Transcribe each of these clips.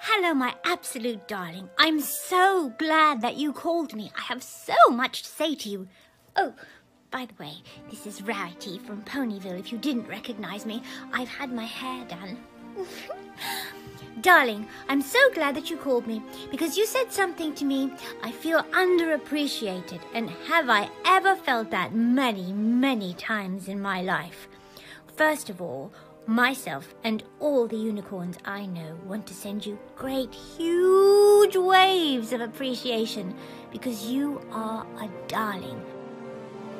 Hello, my absolute darling. I'm so glad that you called me. I have so much to say to you. Oh, by the way, this is Rarity from Ponyville. If you didn't recognize me, I've had my hair done. Darling, I'm so glad that you called me because you said something to me I feel underappreciated. And have I ever felt that many, many times in my life? First of all, myself and all the unicorns I know want to send you great, huge waves of appreciation because you are a darling.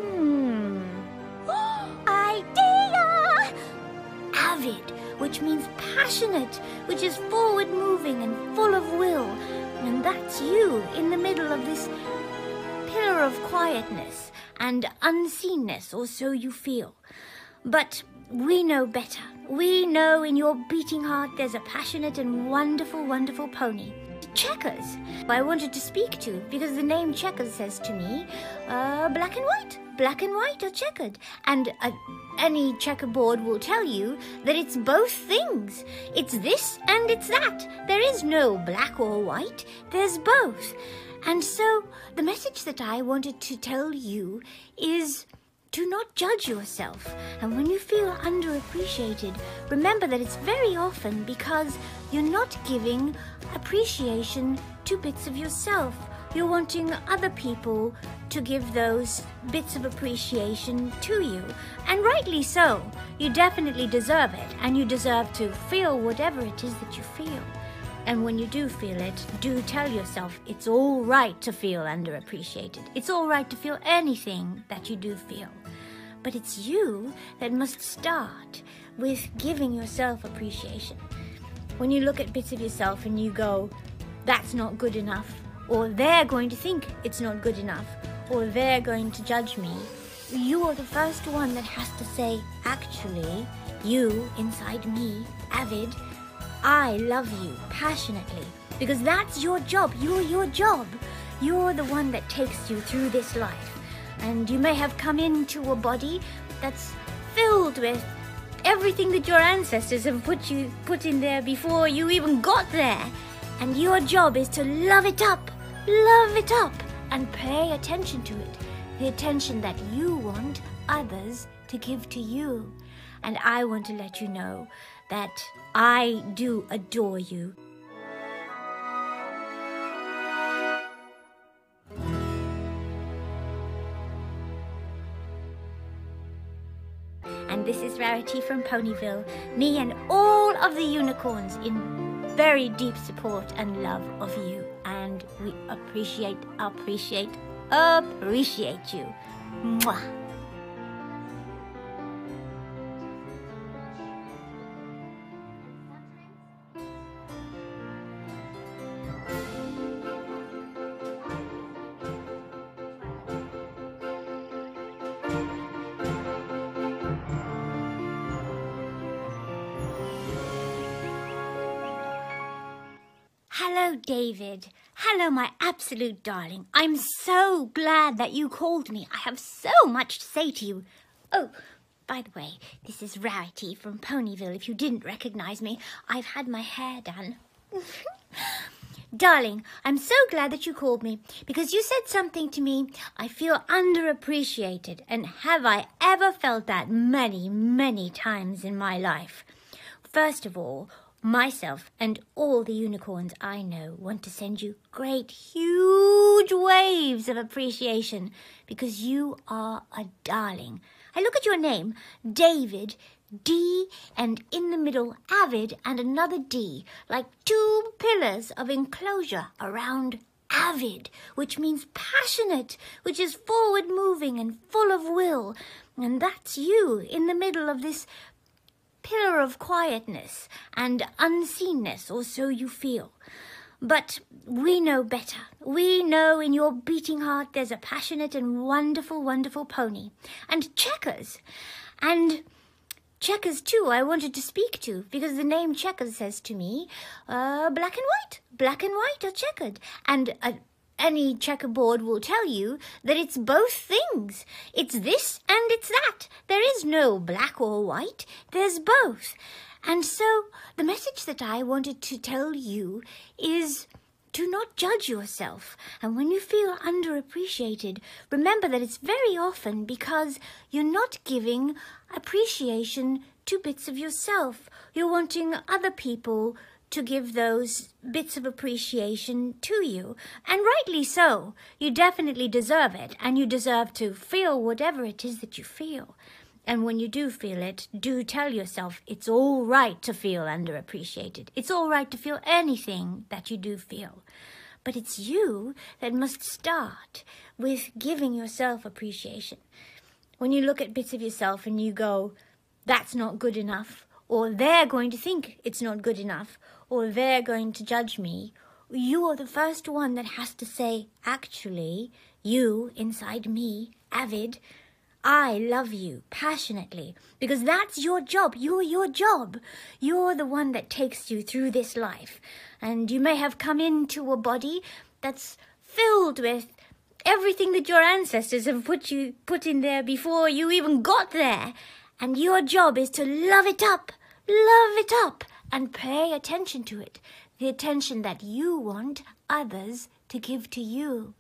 Hmm. Idea! Avid, which means passionate, which is forward moving and full of will. And that's you in the middle of this pillar of quietness and unseenness, or so you feel. But we know better. We know in your beating heart there's a passionate and wonderful, wonderful pony. Checkers, I wanted to speak to because the name Checkers says to me, uh, black and white, black and white are checkered. And uh, any checkerboard will tell you that it's both things. It's this and it's that. There is no black or white, there's both. And so the message that I wanted to tell you is do not judge yourself. And when you feel underappreciated, remember that it's very often because you're not giving appreciation to bits of yourself. You're wanting other people to give those bits of appreciation to you. And rightly so. You definitely deserve it. And you deserve to feel whatever it is that you feel. And when you do feel it, do tell yourself it's all right to feel underappreciated. It's all right to feel anything that you do feel. But it's you that must start with giving yourself appreciation. When you look at bits of yourself and you go, that's not good enough, or they're going to think it's not good enough, or they're going to judge me, you are the first one that has to say, actually, you inside me, Avid, I love you passionately. Because that's your job. You're your job. You're the one that takes you through this life. And you may have come into a body that's filled with everything that your ancestors have put you put in there before you even got there. And your job is to love it up, love it up, and pay attention to it. The attention that you want others to give to you. And I want to let you know that I do adore you. And this is Rarity from Ponyville, me and all of the unicorns in very deep support and love of you. And we appreciate, appreciate, appreciate you. Mwah. Hello, David. Hello, my absolute darling. I'm so glad that you called me. I have so much to say to you. Oh, by the way, this is Rarity from Ponyville. If you didn't recognize me, I've had my hair done. Darling, I'm so glad that you called me because you said something to me I feel underappreciated. And have I ever felt that many, many times in my life? First of all, myself and all the unicorns I know want to send you great, huge waves of appreciation because you are a darling. I look at your name, David, D, and in the middle, Avid, and another D, like two pillars of enclosure around avid, which means passionate, which is forward moving and full of will. And that's you in the middle of this pillar of quietness and unseenness, or so you feel. But we know better. We know in your beating heart there's a passionate and wonderful, wonderful pony. And checkers. And checkers, too, I wanted to speak to because the name checkers says to me, uh, black and white, black and white are checkered. And uh, any checkerboard will tell you that it's both things. It's this and it's that. There is no black or white, there's both. And so the message that I wanted to tell you is do not judge yourself. And when you feel underappreciated, remember that it's very often because you're not giving appreciation to bits of yourself. You're wanting other people to give those bits of appreciation to you. And rightly so. You definitely deserve it, and you deserve to feel whatever it is that you feel. And when you do feel it, do tell yourself it's all right to feel underappreciated. It's all right to feel anything that you do feel. But it's you that must start with giving yourself appreciation. When you look at bits of yourself and you go, that's not good enough, or they're going to think it's not good enough, or they're going to judge me, you are the first one that has to say, actually, you inside me, Avid, I love you passionately because that's your job. You're your job. You're the one that takes you through this life. And you may have come into a body that's filled with everything that your ancestors have put you put in there before you even got there. And your job is to love it up, love it up, and pay attention to it. The attention that you want others to give to you.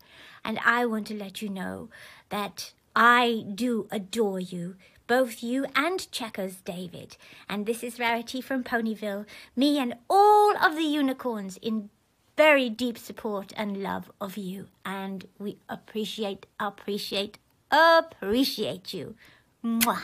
And I want to let you know that I do adore you, both you and Checkers, David. And this is Rarity from Ponyville, me and all of the unicorns in very deep support and love of you. And we appreciate, appreciate, appreciate you. Mwah.